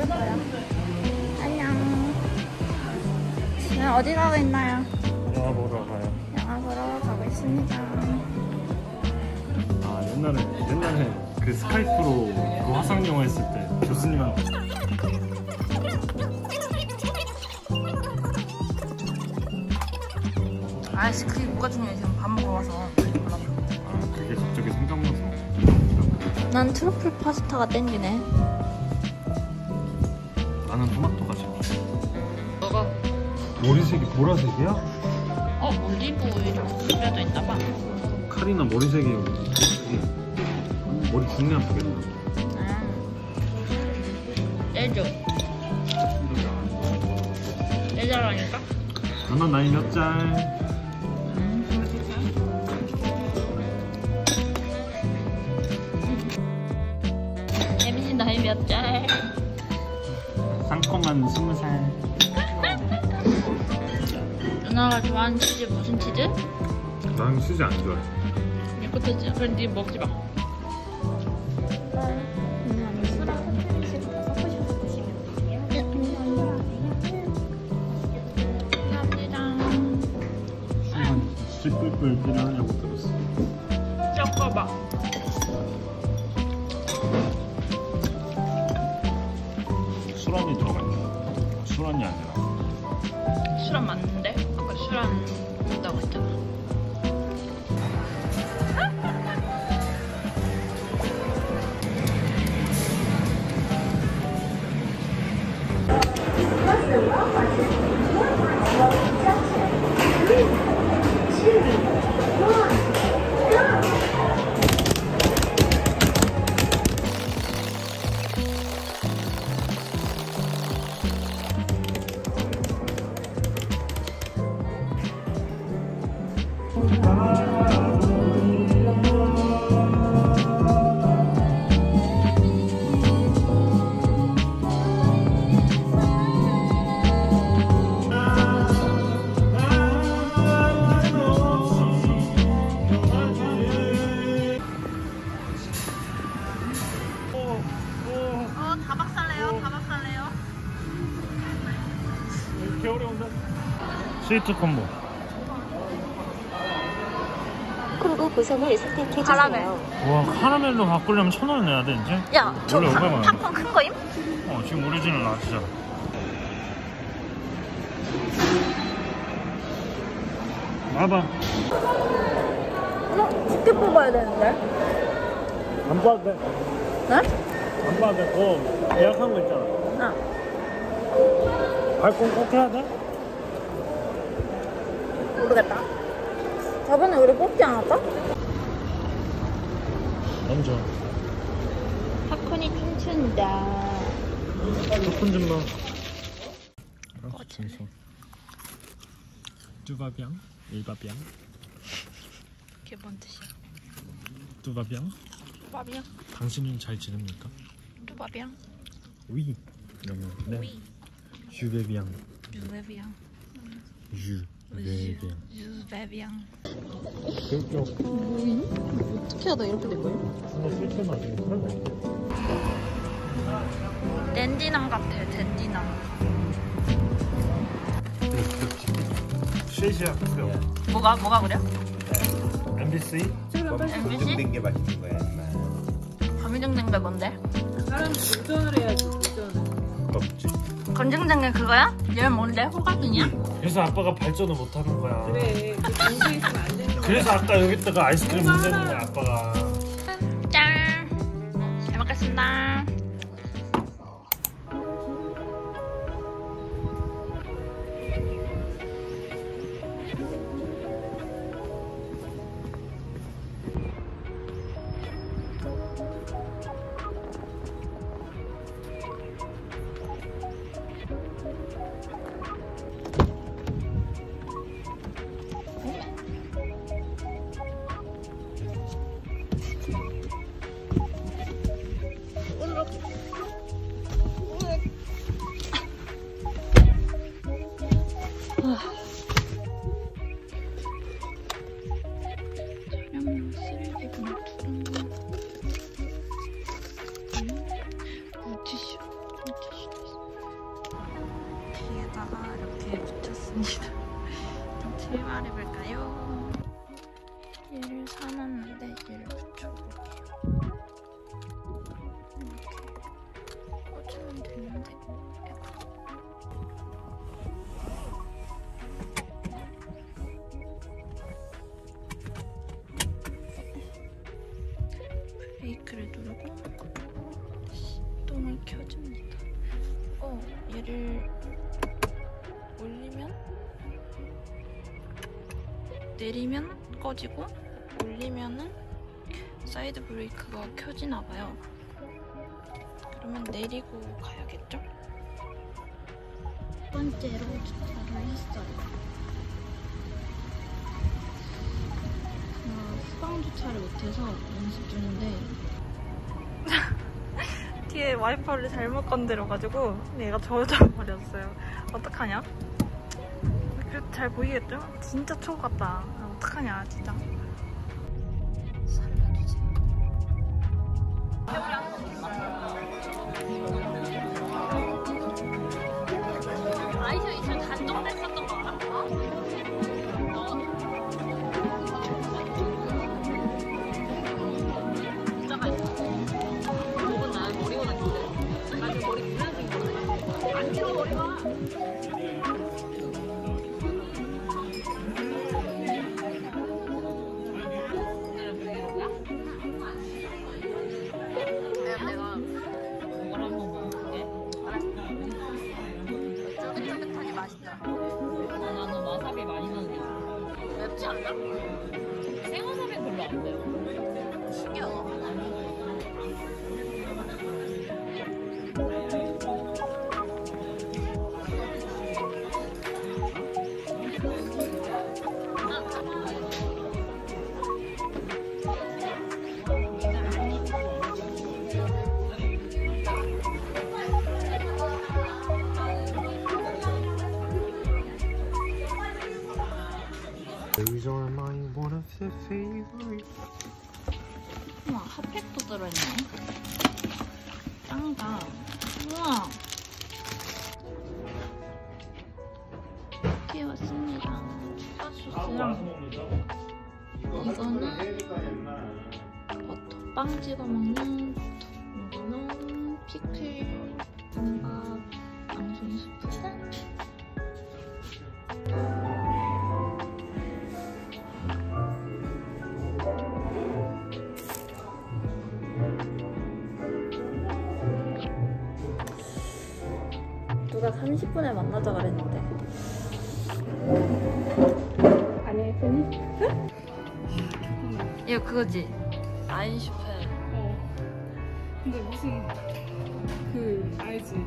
내렸어요. 안녕. 지금 어디 가고 있나요? 영화 보러 가요. 영화 보러 가고 있습니다. 아 옛날에 옛날에 그 스카이프로 그 화상 영화 했을 때 교수님한테 아이씨 그게 뭐가 중요해 지금 밥 먹으러 와서 아 그게 갑자기 생각나서 난 트러플 파스타가 땡기네. 나는 토마토가 싫어. 먹어 머리색이 보라색이야? 어 올리브 오일이 뿌려져 있나봐 칼이나 머리색이 머리 죽네 아프겠다. 떼줘 떼자라니까 누나 나이 몇 짤? 한 스무 살. 누나가 좋아하는 치즈 무슨 치즈? 나는 치즈 안 좋아해. 이것도 치즈 그럼 니 먹지 마 감사합니다 한번 씨뿔뿔 필요하냐고 들었어. 섞어봐 술안이 아니라. 술안 맞는데? 아까 술안 어 다박 살래요? 다박 살래요? 겨울에 온다. Sweet combo. Combo 구성을 선택해주세요. 카라멜. 와 카라멜로 바꾸려면 천원 내야 돼 이제? 야, 저 원래 팝- 500만 원. 팝콘 큰 거임? 어 지금 오리지널 나왔잖아. 와봐. 어? 티켓 뽑아야 되는데? 안 봐도 돼. 네? 안 봐도 돼. 그거 예약한 거 있잖아. 응. 발권 꼭 해야 돼? 모르겠다. 저번에 우리 뽑지 않았다? 먼저. 팝콘이 춤춘다. 조금 좀 넣어. 어, 진심. 뚜바병, 일바병, 그게 뭔 뜻이야? 뚜바병. 뚜바비앙? 당신은 잘 지냅니까? 뚜바비앙? 위. 이러면 네. 위. 유베비앙, 유베비앙 유베비앙. 유베비앙 그쪽 어떻게 하다 이렇게 된 거예요? 설명. 댄디남 같아 댄디남 쉐이시야 그거. 뭐가 뭐가 그래? MBC? 검증된 게 맛있는 거야. 검증된 게 뭔데? 사람 도전을 해야지 도전. 없지. 검증된 게 그거야? 얘는 뭔데? 호가든이야? 그래서 아빠가 발전을 못 하는 거야. 그래 그 공부에 있으면 안 되는 거야. 그래서 아까 여기다가 아이스크림 문대는 거야 아빠가. 내리면 꺼지고 올리면은 사이드 브레이크가 켜지나 봐요. 그러면 내리고 가야겠죠? 첫 번째로 주차를 했어요. 아, 후방 주차를 못해서 연습 중인데 뒤에 와이퍼를 잘못 건드려가지고 얘가 젖어버렸어요. 어떡하냐? 그래도 잘 보이겠죠? 진짜 초 같다. 아, 어떡하 맵지 않나? These are my one of the favorite. 우와, 핫팩도 들어있네. 짱이다. 우와. 이렇게 왔습니다. 추가 소스랑 이거는 버터. 빵 찍어 먹는. 이거는 피클. 누가 30분에 만나자 그랬는데. 아니, 괜히? 이거 그거지? 아인슈페. 어. 근데 무슨 그 알지?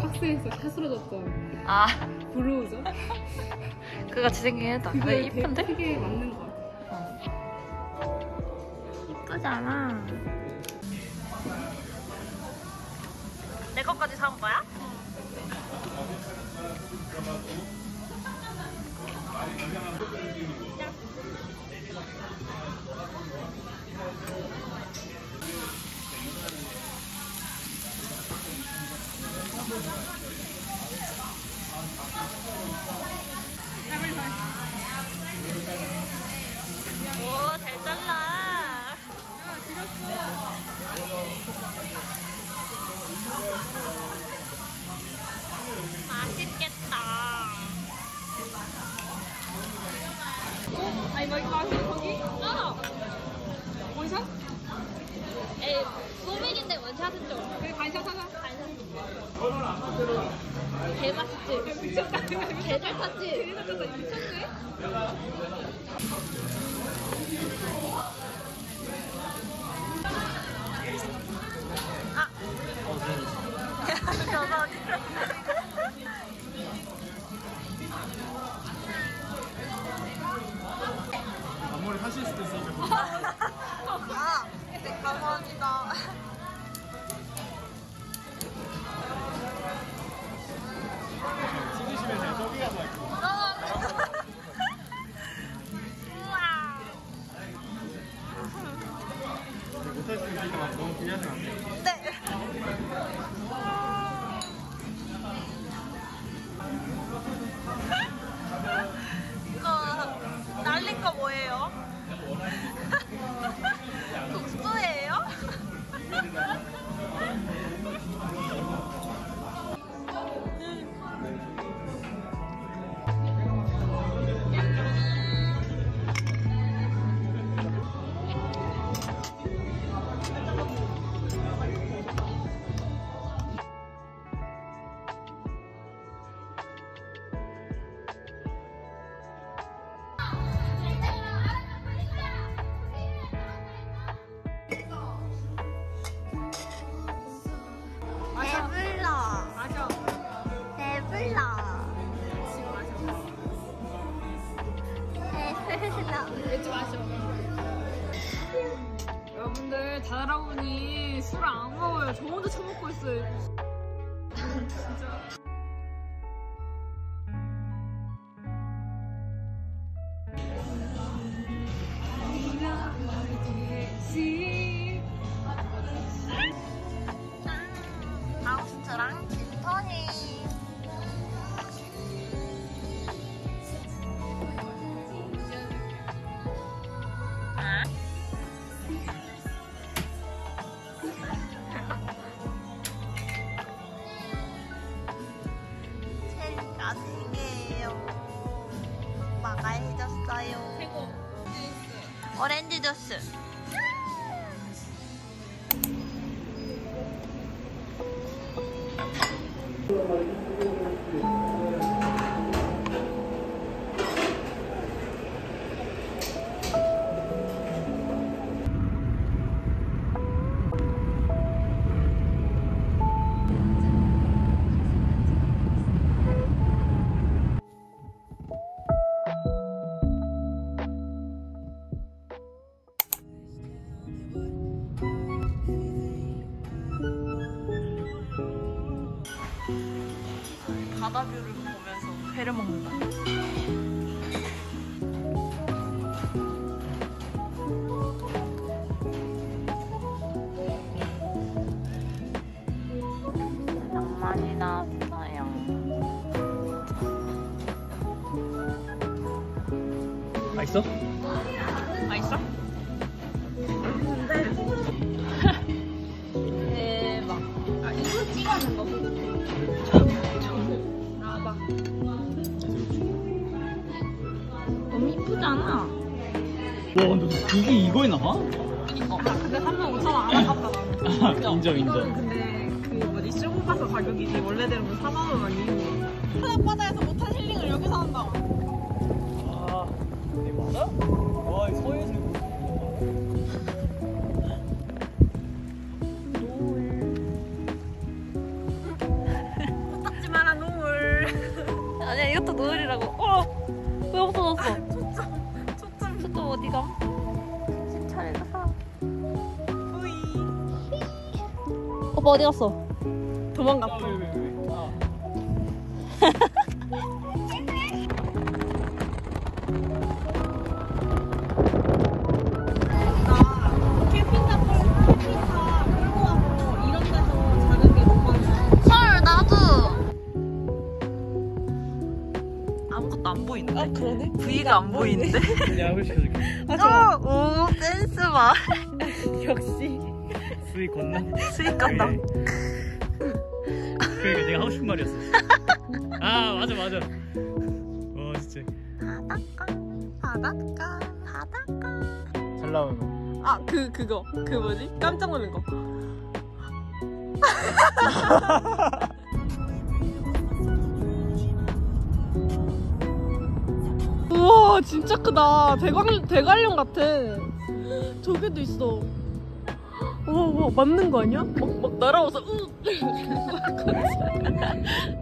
학생에서 사스러졌던 아, 블루죠? 그거같이 생긴 애다. 근데 그거에 이쁜데? 되게 맞는 것 같아. 이쁘잖아. 내 것까지 사온 거야? 오, 全然違うわ。 아버니 술 안 먹어요. 저 혼자 처먹고 있어요. 아우 오렌지 낭만이 나왔어요. 맛있어? 맛있어? 대박. 아, 이거 찍어는 거. 나봐. 너무 이쁘잖아. 와 근데 이게 이거에 나와? 근데 3만 5천 원 안 아깝다. 인정 인정 근데 그 가서 가격이지 원래대로 4만 원 아니고. 바다에서 못한 힐링을 여기서 한다. 아 이게 맞아? 와 서해에서 하지 마라 노을. 아니야, 이것도 노을이라고. 어! 왜 없어졌어? 초점. 초점 어디가? 신차를 사. 뿌이. 오빠 어디 갔어? 도망갔어. 아무것도 안 보이는데? 아 그러네? V가 안 보이는데? 야을 시켜줄게 아 좋아. 오, 센스 봐. 역시. 수익 건너 수익 건너. 말이었어 아 맞아 맞아 와 진짜 바닷가, 바닷가, 바닷가. 잘 나오는 거 아 그 그거 그 뭐지? 깜짝 놀란 거. 우와 진짜 크다. 대관 대관령 같아. 저기도 있어. 우와 우와 맞는 거 아니야? 막, 막 날아와서 으. ファッコちゃん。